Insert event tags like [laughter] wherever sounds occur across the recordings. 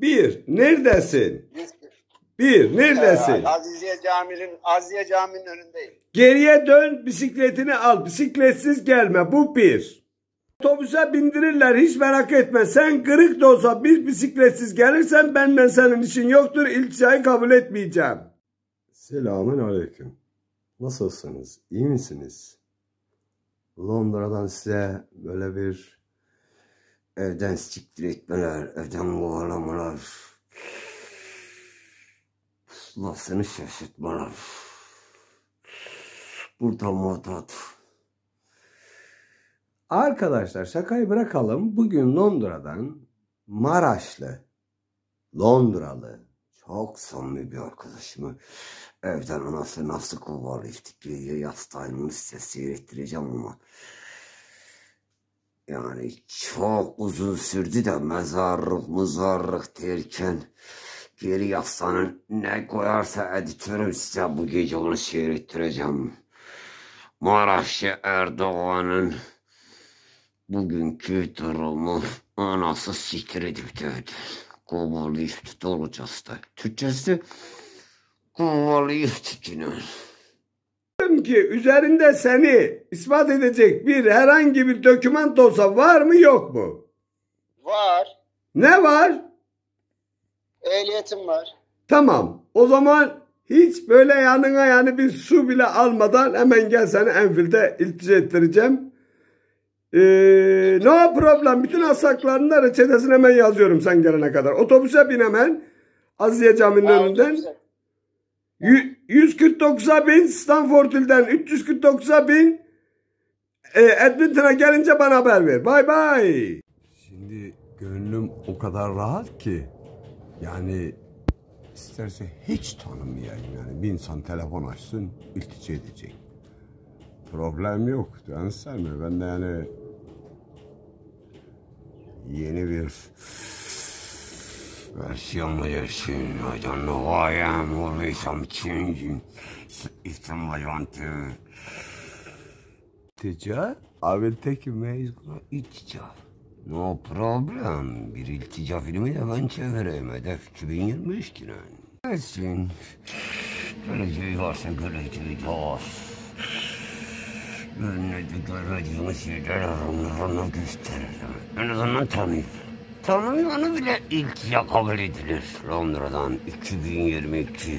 Bir, neredesin? 100 Bir, neredesin? Aziziye Camii'nin Aziziye Camii'nin önündeyim. Geriye dön, bisikletini al. Bisikletsiz gelme. Bu bir. Otobüse bindirirler hiç merak etme. Sen kırık da olsa bir bisikletsiz gelirsen benden senin işin yoktur. İlticayı kabul etmeyeceğim. Selamun aleyküm. Nasılsınız? İyi misiniz? Londra'dan size böyle bir evden siktir etmeler, evden kovalamalar, lafını şaşırtmalar. Burada mutat. Arkadaşlar şakayı bırakalım. Bugün Londra'dan Maraşlı, Londralı, çok samimi bir arkadaşımı evden anası nasıl kovalayıp diye yastığımın size seyrettireceğim ama yani çok uzun sürdü de mezarlık mızarlık derken geri yastığının ne koyarsa editörüm size bu gece onu seyrettireceğim. Maraşlı Erdoğan'ın bugünkü durumu anası siktir edip dövdü. Kovalayıp dolacağız da. Türkçesi kovalayıp tutuyor. Diyorum ki üzerinde seni ispat edecek bir herhangi bir doküman olsa var mı yok mu? Var. Ne var? Ehliyetim var. Tamam. O zaman hiç böyle yanına yani bir su bile almadan hemen gel seni Enfield'e iltica ettireceğim. Ee, no problem. Bütün hasaklarını da reçetesini hemen yazıyorum sen gelene kadar. Otobüse bin hemen. Azize Camii'nin önünden. otobüse. Yü- 149'a bin Stanford Hill'den 349'a bin e, Edmonton'a gelince bana haber ver. Bay bay. Şimdi gönlüm o kadar rahat ki yani isterse hiç tanımayayım yani bir insan telefon açsın iltica edecek. Problem yok. Ben sevmiyorum. Ben de yani yeni bir versiyonla yaşıyorum. I don't know who I am. Always I'm changing. If somebody want to... İltica? I will take you maze iltica. No problem. Bir iltica filmi de ben çevireyim. Hedef 2023 ki lan. Gelsin. Geleceği varsa geleceği de olsun. Görmedi görmediğimiz şeyler onlara gösteririm. En azından tanıyıp. Tanımayanı bile ilkiye kabul edilir. Londra'dan 2022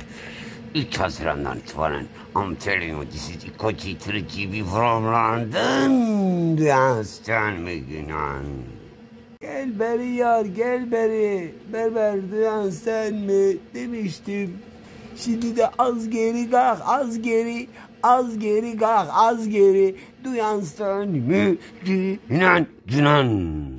2 Haziran'dan itibaren I'm telling you this is Kochi TV from London. Do you understand me Günan? Gel beri yar gel beri. Berber duyan sen mi demiştim. Şimdi de az geri kalk az geri. Az geri kalk az geri. Duyan sen mi? Günan Günan.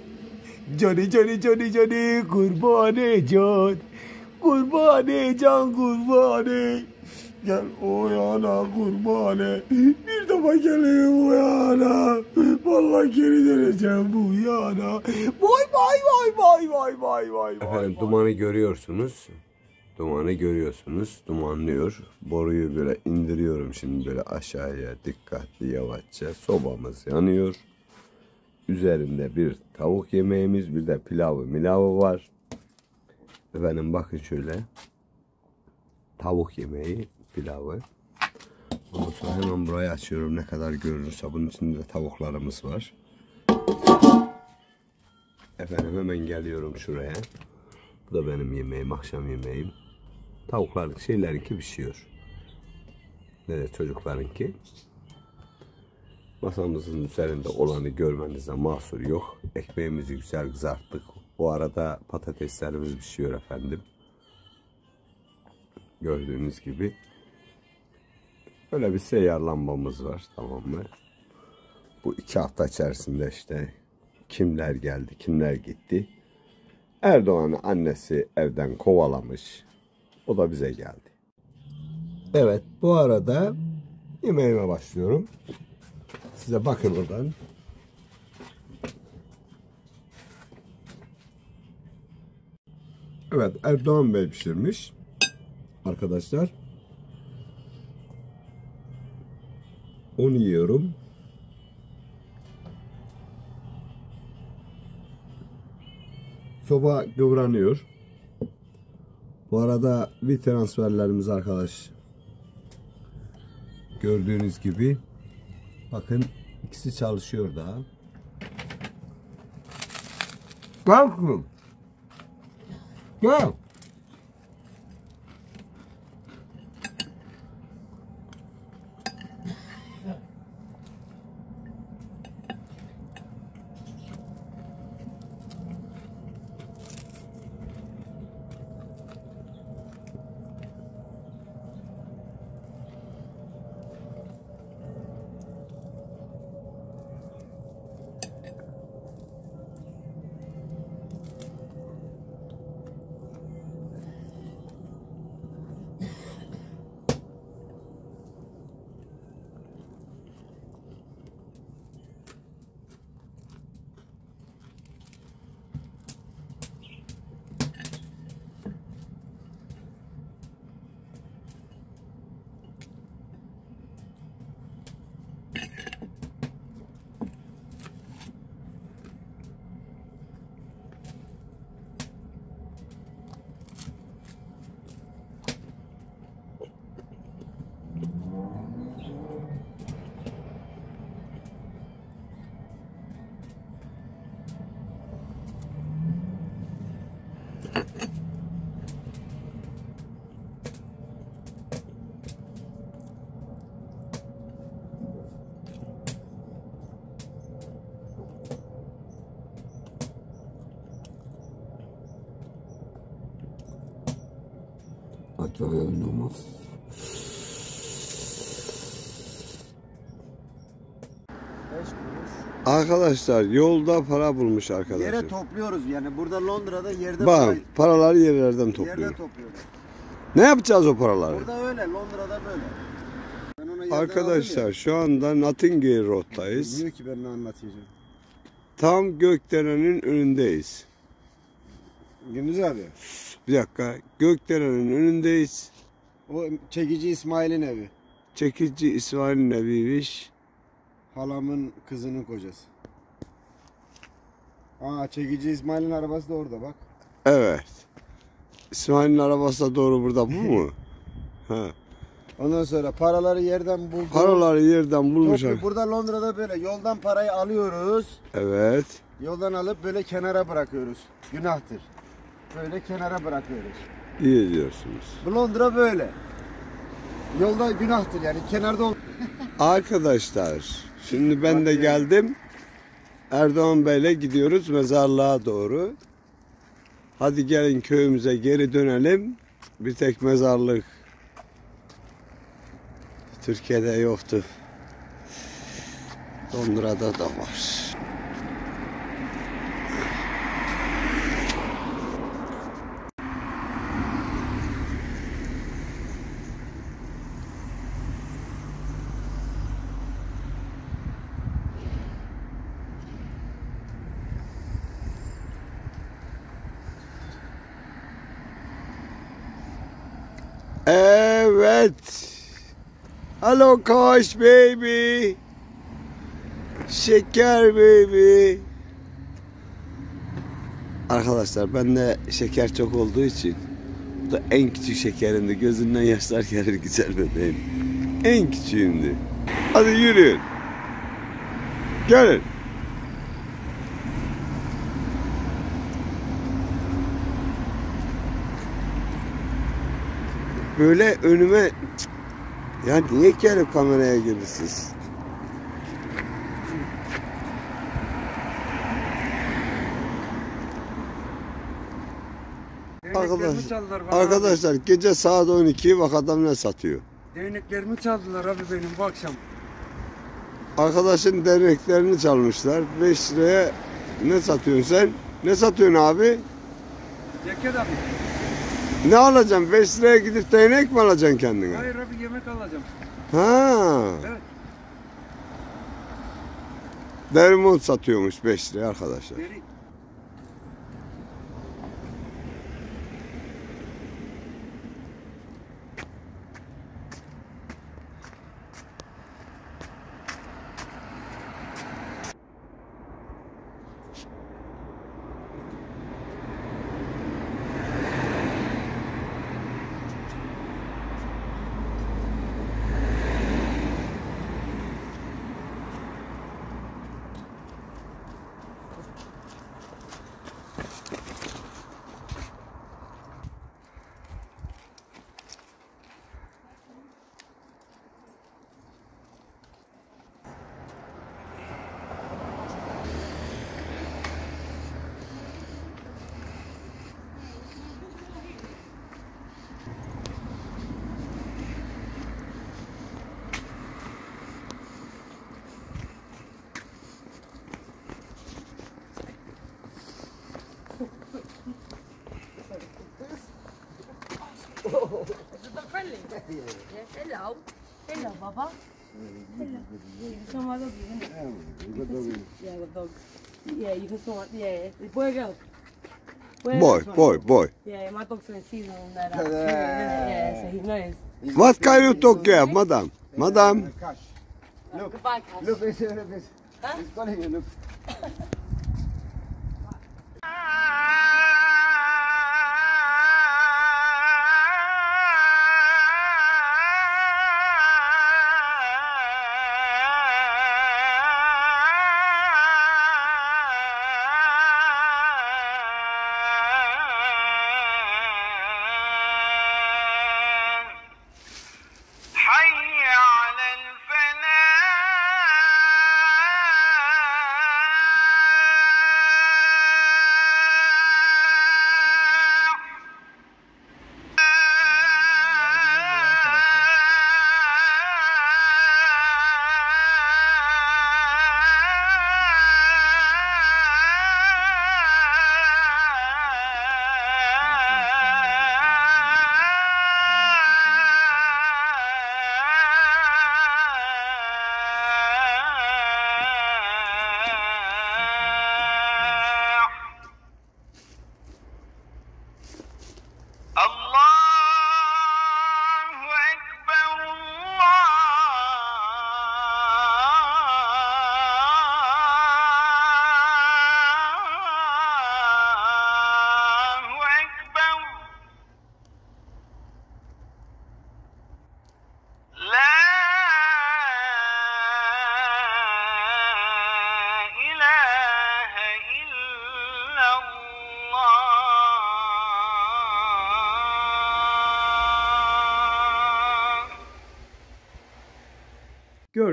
Johnny Johnny Johnny Johnny kurbane John. Kurbane can kurbane. Gel uyana kurbane. Bir defa geleyim uyana. Vallahi geri döneceğim bu yana. Vay vay vay vay vay vay vay. Efendim dumanı görüyorsunuz. Dumanı görüyorsunuz. Dumanlıyor. Boruyu böyle indiriyorum şimdi böyle aşağıya dikkatli yavaşça. Sobamız yanıyor. Üzerinde bir tavuk yemeğimiz bir de pilavı milavı var. Efendim bakın şöyle. Tavuk yemeği, pilavı. Ondan sonra hemen burayı açıyorum ne kadar görünürse. Bunun içinde de tavuklarımız var. Efendim hemen geliyorum şuraya. Bu da benim yemeğim, akşam yemeğim. Tavukların şeylerinki pişiyor. Ne de çocuklarınki. Masamızın üzerinde olanı görmenize mahsur yok. Ekmeğimizi güzel kızarttık. Bu arada patateslerimiz pişiyor efendim. Gördüğünüz gibi. Böyle bir seyyar lambamız var tamam mı? Bu iki hafta içerisinde işte kimler geldi, kimler gitti. Erdoğan'ı annesi evden kovalamış. O da bize geldi. Evet bu arada yemeğime başlıyorum. Size bakın oradan. Evet Erdoğan Bey pişirmiş. Arkadaşlar. Onu yiyorum. Soba kıvranıyor. Bu arada bir transferlerimiz arkadaş. Gördüğünüz gibi. Bakın ikisi çalışıyor daha. Gel. Namaz. Kuruş. Arkadaşlar yolda para bulmuş arkadaşlar. Yere topluyoruz yani burada Londra'da yerde Bak para- paraları yerlerden yerde topluyor. topluyoruz. Ne yapacağız o paraları? Burada öyle Londra'da böyle. Ben ona yerden Arkadaşlar şu anda Notting Hill ya. Road'dayız. Bilmiyor ki ben ne anlatacağım. Tam Gökdere'nin önündeyiz. Gündüz abi. Bir dakika. Gökdere'nin önündeyiz. O çekici İsmail'in evi. Çekici İsmail'in eviymiş. Halamın kızının kocası. Aa çekici İsmail'in arabası da orada bak. Evet. İsmail'in arabası da doğru burada bu mu? [laughs] ha. Ondan sonra paraları yerden bulduk. Paraları yerden bulmuş. Toplu- Burada Londra'da böyle yoldan parayı alıyoruz. Evet. Yoldan alıp böyle kenara bırakıyoruz. Günahtır. Böyle kenara bırakıyoruz. İyi diyorsunuz. Bu Londra böyle. Yolda günahtır yani kenarda ol- [laughs] Arkadaşlar şimdi ben de geldim. Erdoğan Bey'le gidiyoruz mezarlığa doğru. Hadi gelin köyümüze geri dönelim. Bir tek mezarlık Türkiye'de yoktu. Londra'da da var. Evet. Hello Koş baby. Şeker baby. Arkadaşlar bende şeker çok olduğu için bu da en küçük şekerimdi. Gözünden yaşlar gelir güzel bebeğim. En küçüğümdü. Hadi yürüyün. Gelin. Böyle önüme ya niye gelip kameraya gelirsiniz? Arkadaş, çaldılar bana arkadaşlar gece saat 12 bak adam ne satıyor. Değneklerimi çaldılar abi benim bu akşam. Arkadaşın derneklerini çalmışlar. 5 liraya ne satıyorsun sen? Ne satıyorsun abi? Ceket abi. Ne alacaksın? 5 liraya gidip değnek mi alacaksın kendine? Hayır abi yemek alacağım. Ha. Evet. Dermont satıyormuş 5 liraya arkadaşlar. Deri. Charlie. yes, hello. Hello, Baba. Hello. You can smell my dog, isn't it? Yeah, got got dog. Yeah, you can smell it. Yeah, yeah. Boy or girl? Boy, boy, boy. Yeah, my dog's in season that. Uh, yeah, so he knows. What can you talk here, madam? Madam? Look, Goodbye, Cash. look, it's, look, it's, it's, it's, it's, it's,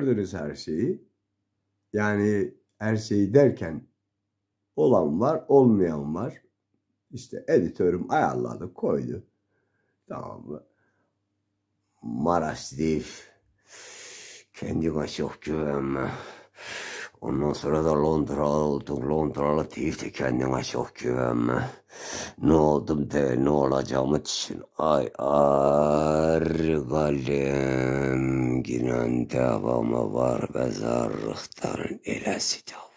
Gördünüz her şeyi. Yani her şeyi derken olan var, olmayan var. İşte editörüm ayarladı, koydu. Tamam mı? Maraş değil. Kendine çok güvenme. Ondan sonra da Londra'lı oldun. Londra'lı değil de kendine çok güvenme. Ne oldum de ne olacağımı düşün. Ay argalem ginen devamı var mezarlıkların ilesi de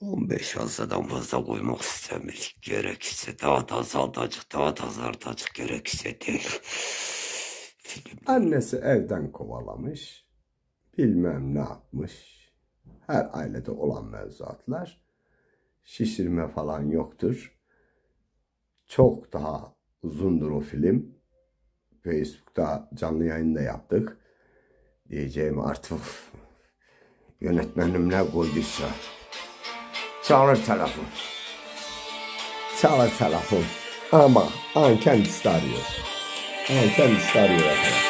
15 fazladan fazla koymak istemiyoruz. Gerekirse daha da azaltacak, daha da azaltacak. Gerekirse değil. Film. Annesi evden kovalamış. Bilmem ne yapmış. Her ailede olan mevzuatlar. Şişirme falan yoktur. Çok daha uzundur o film. Facebook'ta canlı yayında yaptık. Diyeceğim artık [laughs] yönetmenim ne koyduysa. Çalır telefon. Çalır telefon. Ama Anken istiyor. Anken istiyor efendim.